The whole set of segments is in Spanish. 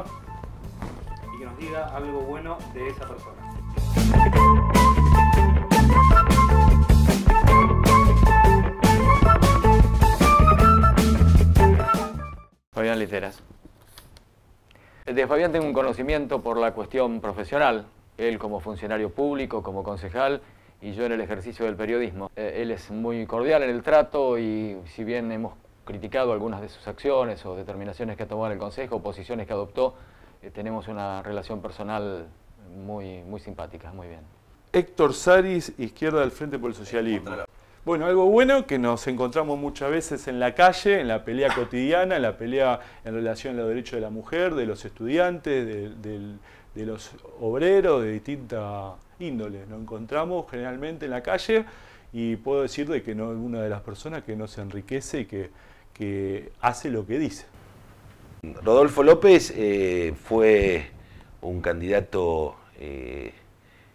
y que nos diga algo bueno de esa persona. Fabián Literas. De Fabián tengo un conocimiento por la cuestión profesional, él como funcionario público, como concejal y yo en el ejercicio del periodismo. Eh, él es muy cordial en el trato y si bien hemos criticado algunas de sus acciones o determinaciones que ha tomado en el Consejo, posiciones que adoptó, eh, tenemos una relación personal muy, muy simpática, muy bien. Héctor Saris, izquierda del Frente por el Socialismo. Bueno, algo bueno que nos encontramos muchas veces en la calle, en la pelea cotidiana, en la pelea en relación a los derechos de la mujer, de los estudiantes, de, los obreros, de distinta índole. Nos encontramos generalmente en la calle y puedo decir de que no es una de las personas que no se enriquece y que, hace lo que dice. Rodolfo López eh, fue un candidato eh,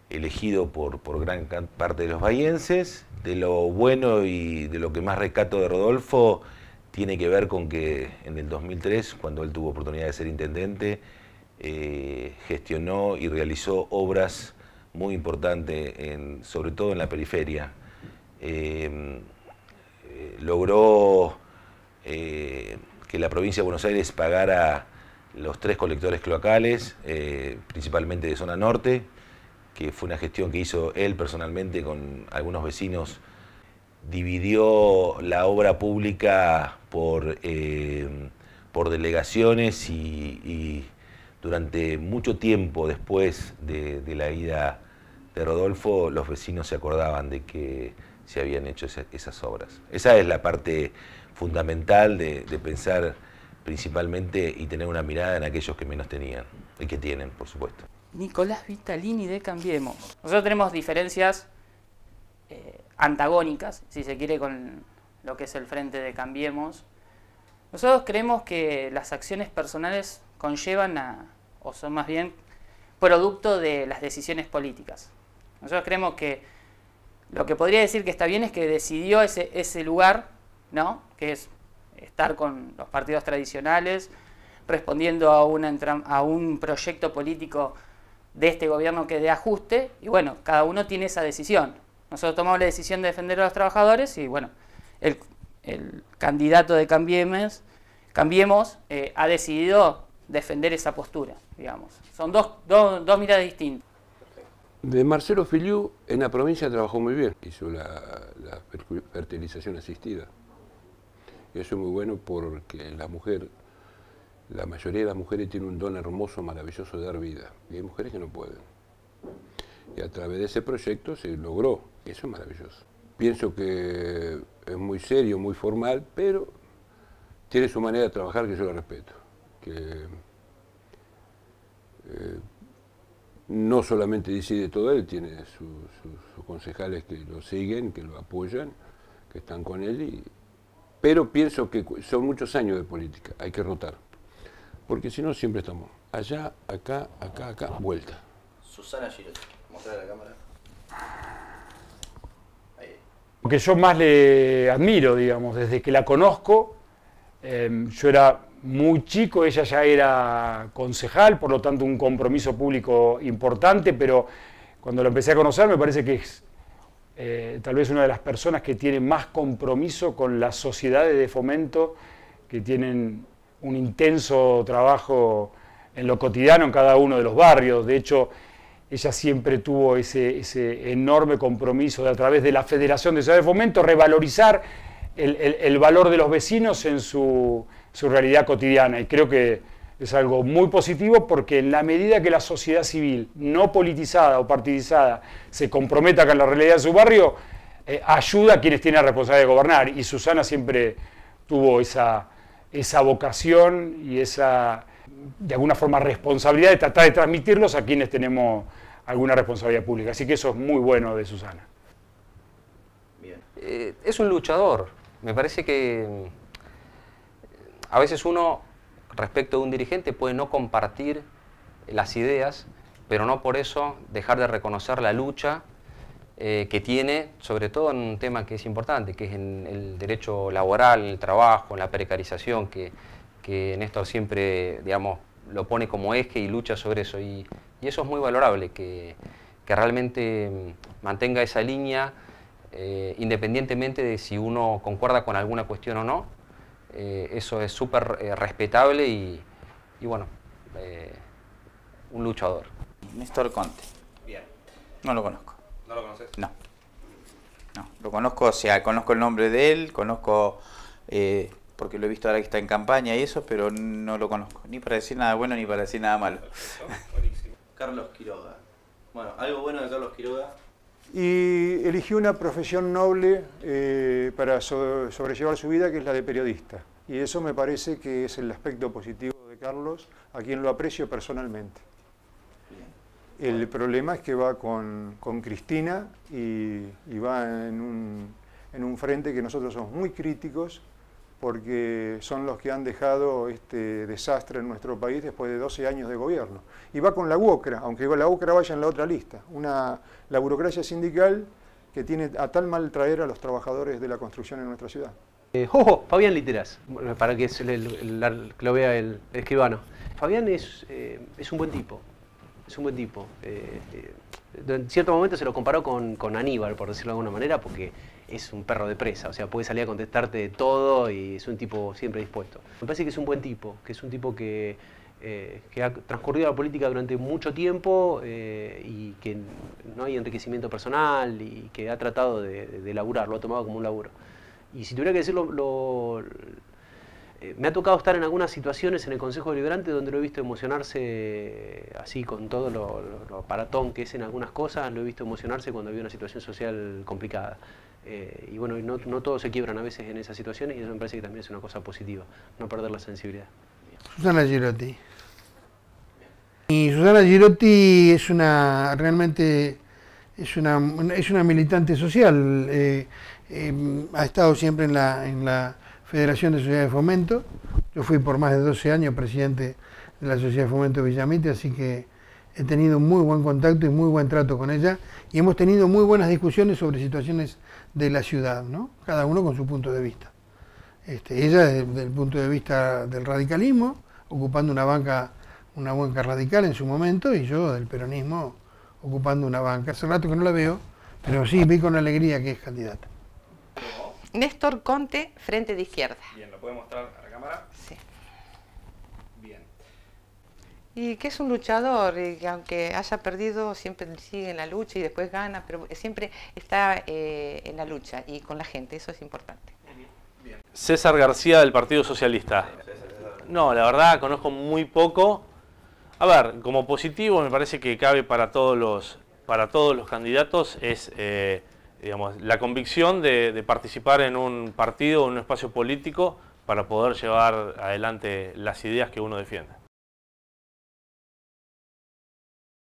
elegido por, gran parte de los bahienses. De lo bueno y de lo que más rescato de Rodolfo tiene que ver con que en el 2003, cuando él tuvo oportunidad de ser intendente, eh, gestionó y realizó obras muy importantes, sobre todo en la periferia. Eh, eh, que la provincia de Buenos Aires pagara los tres colectores cloacales, principalmente de zona norte, que fue una gestión que hizo él personalmente con algunos vecinos, dividió la obra pública por, eh, por delegaciones y, durante mucho tiempo después de, la ida de Rodolfo, los vecinos se acordaban de que se habían hecho esas obras. Esa es la parte fundamental de, pensar principalmente y tener una mirada en aquellos que menos tenían y que tienen, por supuesto. Nicolás Vitalini de Cambiemos. Nosotros tenemos diferencias eh, antagónicas, si se quiere, con lo que es el frente de Cambiemos. Nosotros creemos que las acciones personales conllevan a, o son más bien producto de las decisiones políticas. Nosotros creemos que lo que podría decir que está bien es que decidió ese lugar, ¿no? que es estar con los partidos tradicionales, respondiendo a, una, a un proyecto político de este gobierno que de ajuste, y bueno, cada uno tiene esa decisión. Nosotros tomamos la decisión de defender a los trabajadores y bueno, el, candidato de Cambiemos, Cambiemos eh, ha decidido defender esa postura, digamos. Son dos, dos, miradas distintas. De Marcelo Filiu en la provincia trabajó muy bien, hizo la, la fertilización asistida. Y eso es muy bueno porque la mujer la mayoría de las mujeres tienen un don hermoso, maravilloso de dar vida. Y hay mujeres que no pueden. Y a través de ese proyecto se logró. Eso es maravilloso. Pienso que es muy serio, muy formal, pero tiene su manera de trabajar que yo la respeto. Que eh, no solamente decide todo él, tiene sus concejales que lo siguen, que lo apoyan, que están con él. Pero pienso que son muchos años de política, hay que rotar porque si no siempre estamos allá, acá, acá, acá, vuelta. Susana Girotti, mostrar a la cámara. Lo que yo más le admiro, digamos, desde que la conozco, em, yo era muy chico, ella ya era concejal, por lo tanto un compromiso público importante, pero cuando lo empecé a conocer me parece que es eh, tal vez una de las personas que tiene más compromiso con las sociedades de fomento que tienen un intenso trabajo en lo cotidiano en cada uno de los barrios. De hecho, ella siempre tuvo ese, enorme compromiso de a través de la Federación de Ciudades de Fomento revalorizar el, valor de los vecinos en su, realidad cotidiana. Y creo que es algo muy positivo porque en la medida que la sociedad civil, no politizada o partidizada, se comprometa con la realidad de su barrio, eh, ayuda a quienes tienen la responsabilidad de gobernar. Y Susana siempre tuvo esa, esa vocación y esa, de alguna forma, responsabilidad de tratar de transmitirlos a quienes tenemos alguna responsabilidad pública. Así que eso es muy bueno de Susana. Eh, es un luchador. Me parece que mm, a veces uno, respecto de un dirigente, puede no compartir las ideas, pero no por eso dejar de reconocer la lucha eh, que tiene, sobre todo en un tema que es importante, que es en el derecho laboral, el trabajo, en la precarización, que, que Néstor siempre, digamos, lo pone como eje y lucha sobre eso. Y, eso es muy valorable, que, realmente mm, mantenga esa línea eh, independientemente de si uno concuerda con alguna cuestión o no. Eh, eso es súper respetable y, y bueno, un luchador. Néstor Conte. Bien. No lo conozco. ¿No lo conoces? No. No, lo conozco, o sea, conozco el nombre de él, conozco, eh, porque lo he visto ahora que está en campaña y eso, pero no lo conozco, ni para decir nada bueno ni para decir nada malo. Buenísimo. Carlos Quiroga. Bueno, algo bueno de Carlos Quiroga. Y eligió una profesión noble eh, para sobrellevar su vida, que es la de periodista. Y eso me parece que es el aspecto positivo de Carlos, a quien lo aprecio personalmente. El problema es que va con, Cristina y, va en un, en un, frente que nosotros somos muy críticos porque son los que han dejado este desastre en nuestro país después de 12 años de gobierno. Y va con la UOCRA, aunque la UOCRA vaya en la otra lista, una, la burocracia sindical que tiene a tal mal traer a los trabajadores de la construcción en nuestra ciudad. Eh, Fabián Literas, para que, lo vea el escribano. Fabián es, eh, es un buen tipo, es un buen tipo. Eh, eh, en cierto momento se lo comparó con, Aníbal, por decirlo de alguna manera, porque es un perro de presa, o sea, puede salir a contestarte de todo y es un tipo siempre dispuesto. Me parece que es un buen tipo, que es un tipo que, eh, ha transcurrido la política durante mucho tiempo y que no hay enriquecimiento personal y que ha tratado de, laburar, lo ha tomado como un laburo. Y si tuviera que decirlo, lo, eh, me ha tocado estar en algunas situaciones en el Consejo Deliberante donde lo he visto emocionarse eh, así con todo lo, lo, paratón que es en algunas cosas, lo he visto emocionarse cuando había una situación social complicada. Eh, y bueno, no, no, todos se quiebran a veces en esas situaciones y eso me parece que también es una cosa positiva, no perder la sensibilidad. Susana Girotti. Y Susana Girotti es una, realmente, es una, es una militante social, ha estado siempre en la, en la Federación de Sociedades de Fomento. Yo fui por más de 12 años presidente de la Sociedad de Fomento Villamite, así que he tenido muy buen contacto y muy buen trato con ella y hemos tenido muy buenas discusiones sobre situaciones de la ciudad, ¿no? cada uno con su punto de vista. Este, ella desde el punto de vista del radicalismo, ocupando una banca, una banca radical en su momento, y yo del peronismo ocupando una banca. Hace rato que no la veo, pero sí vi con alegría que es candidata. Néstor Conte, frente de izquierda. Bien, ¿lo puede mostrar a la cámara? Sí. Y que es un luchador, y que aunque haya perdido, siempre sigue en la lucha y después gana, pero siempre está eh, en la lucha y con la gente, eso es importante. César García del Partido Socialista. No, la verdad conozco muy poco. A ver, como positivo me parece que cabe para todos los, para todos los candidatos es... Eh, digamos, la convicción de, participar en un partido, en un espacio político, para poder llevar adelante las ideas que uno defiende.